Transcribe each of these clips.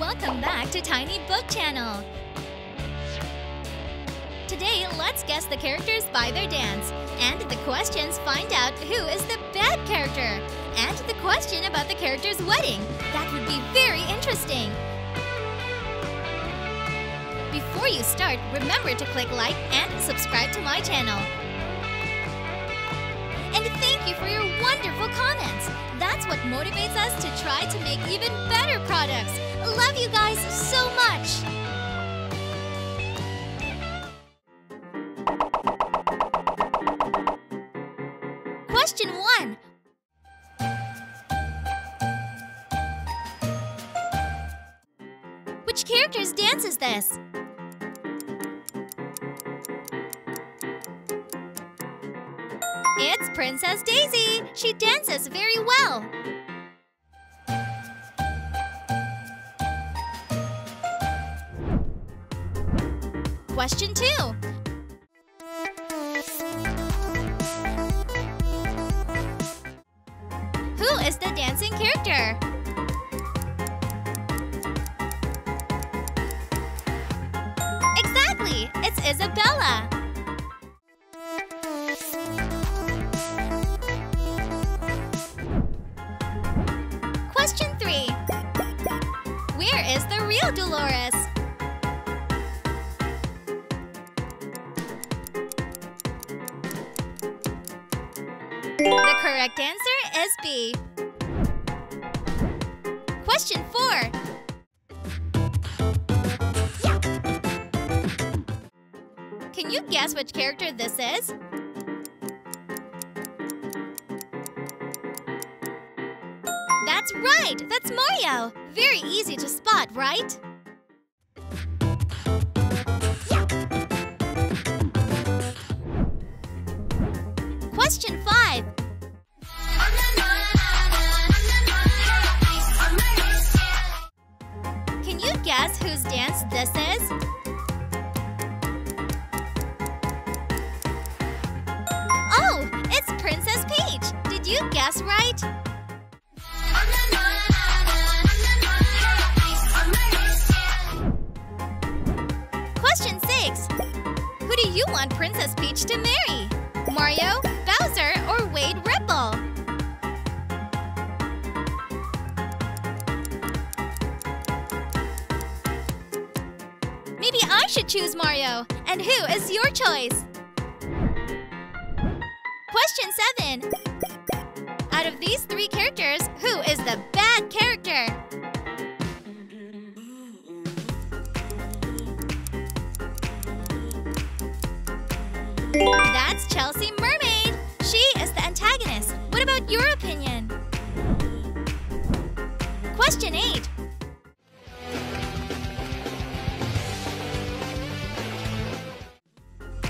Welcome back to Tiny Book Channel. Today, let's guess the characters by their dance. And the questions find out who is the bad character. And the question about the character's wedding. That would be very interesting. Before you start, remember to click like and subscribe to my channel. And thank you for your wonderful comments. That's what motivates us to try to make even better products. Love you guys so much. Question 1. Which character's dance is this? Princess Daisy! She dances very well! Question 2. Who is the dancing character? Exactly! It's Isabella! Correct answer is B. Question 4. Can you guess which character this is? That's right! That's Mario! Very easy to spot, right? Question 5. You want Princess Peach to marry? Mario, Bowser, or Wade Ripple? Maybe I should choose Mario. And who is your choice? Question 7. Out of these three characters, That's Chelsea Mermaid. She is the antagonist. What about your opinion? Question 8.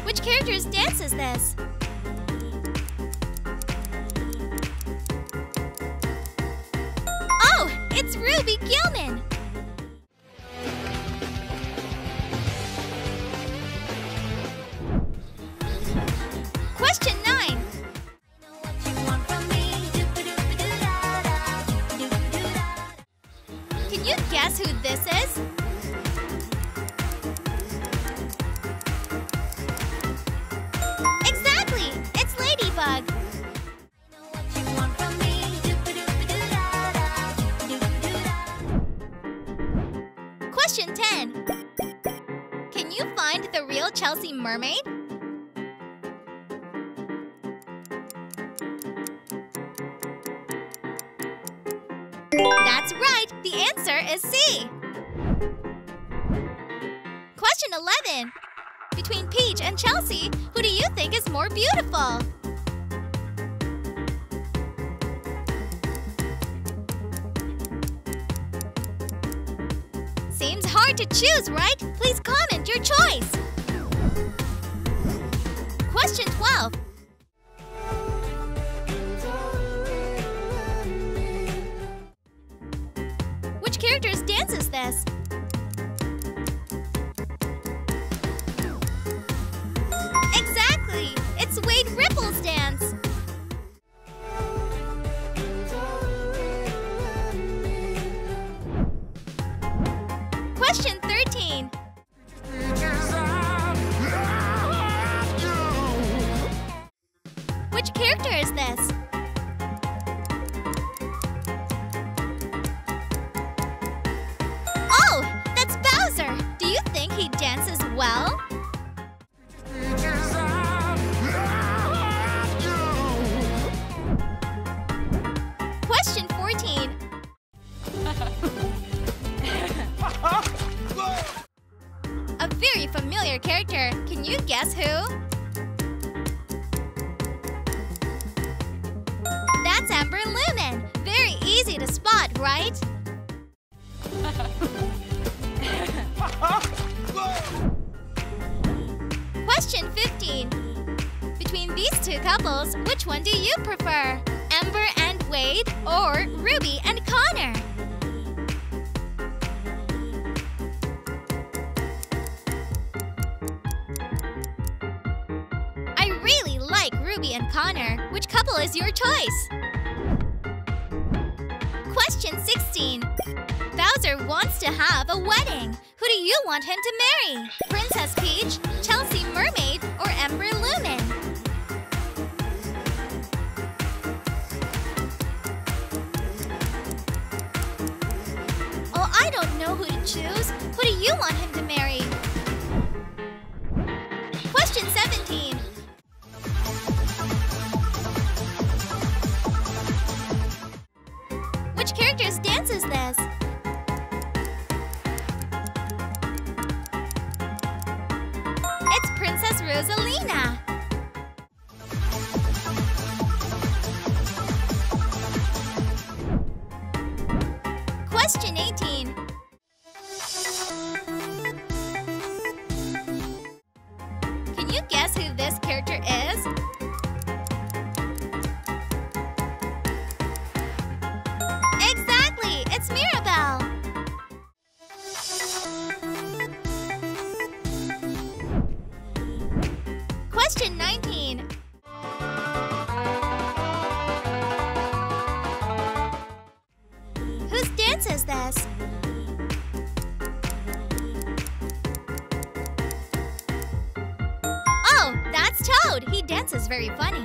Which character's dance is this? Oh, it's Ruby Gillman. Chelsea Mermaid? That's right! The answer is C! Question 11. Between Peach and Chelsea, who do you think is more beautiful? Seems hard to choose, right? Please comment your choice. Question 12. Which character's dance is this? Guess who? That's Amber Lumen. Very easy to spot, right? Question 15. Between these two couples, which one do you prefer? Amber and Wade or Ruby and Connor? Ruby and Connor. Which couple is your choice? Question 16. Bowser wants to have a wedding. Who do you want him to marry? Princess Peach, Character's dance is this? It's Princess Rosalina. Question 18. Toad! He dances very funny.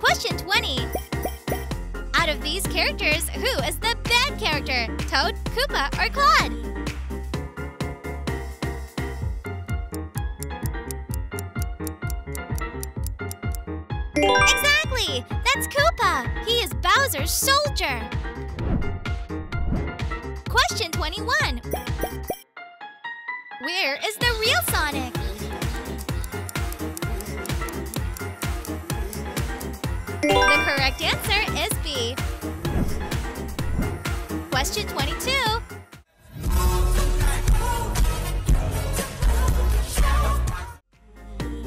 Question 20. Out of these characters, who is the bad character? Toad, Koopa, or Claude? Exactly! That's Koopa! He is Bowser's soldier! Question 21. Where is the real Sonic? The correct answer is B. Question 22.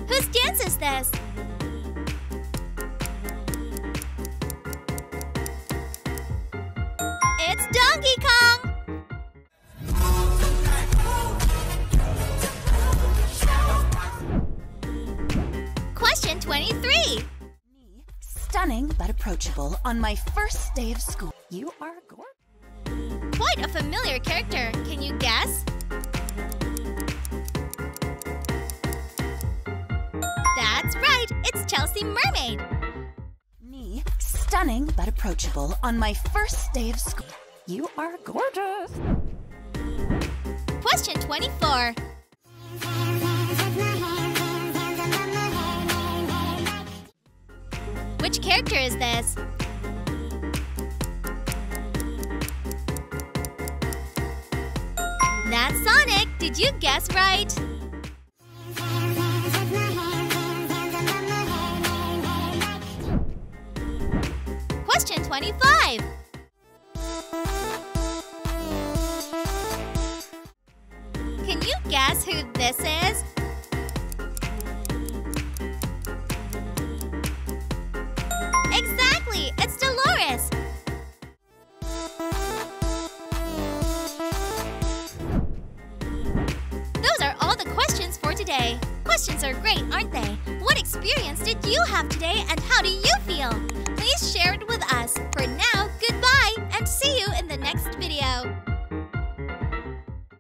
Whose dance is this? It's Donkey approachable on my first day of school. You are gorgeous. Quite a familiar character. Can you guess? That's right. It's Chelsea Mermaid. Me, stunning but approachable on my first day of school. You are gorgeous. Question 24. Which character is this? That's Sonic. Did you guess right? Question 25. Can you guess who this is? day. Questions are great, aren't they? What experience did you have today and how do you feel? Please share it with us. For now,